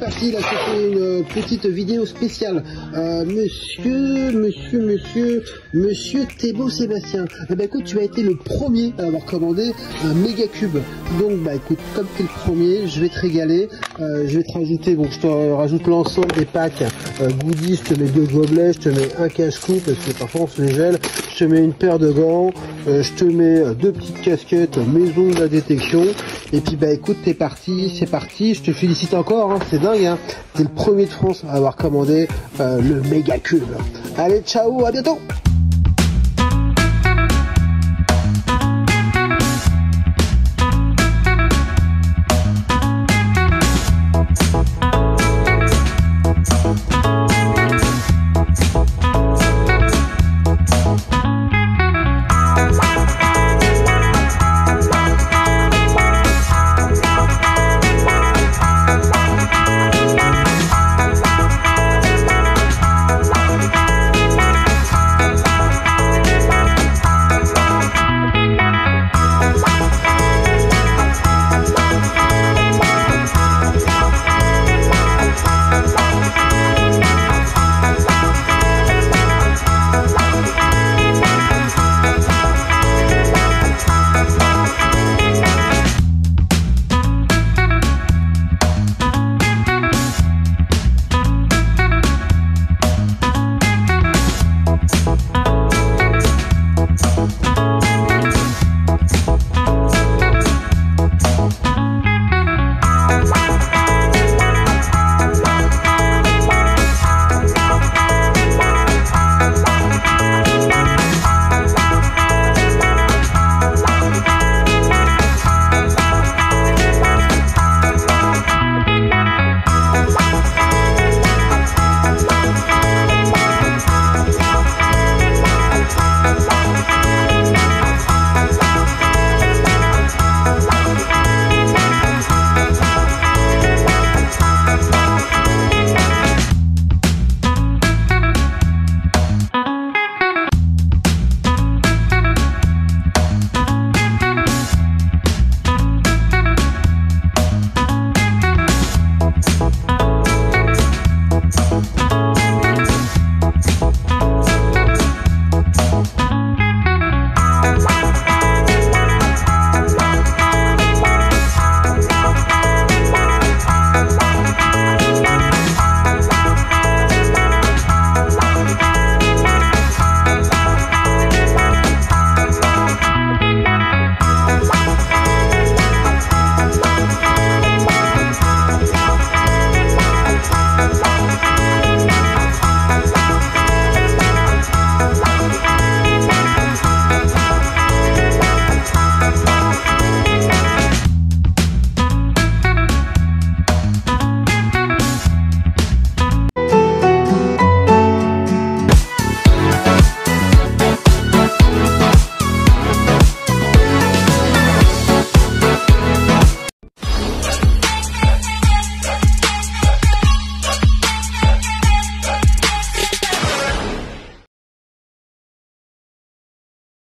ici, là, c'était une petite vidéo spéciale. Euh, monsieur, monsieur, monsieur, monsieur Thébault Sébastien. Eh ben écoute, tu as été le premier à avoir commandé un méga cube. Donc bah écoute, comme tu es le premier, je vais te régaler. Euh, je vais te rajouter, bon, je te rajoute l'ensemble des packs euh. Je te mets deux gobelets, je te mets un cache-cou parce que parfois on se les gèle. Je te mets une paire de gants, euh, je te mets deux petites casquettes maison de la détection. Et puis bah écoute, t'es parti, c'est parti. Je te félicite encore, hein, c'est dingue. Hein. T'es le premier de France à avoir commandé euh, le méga cube. Allez, ciao, à bientôt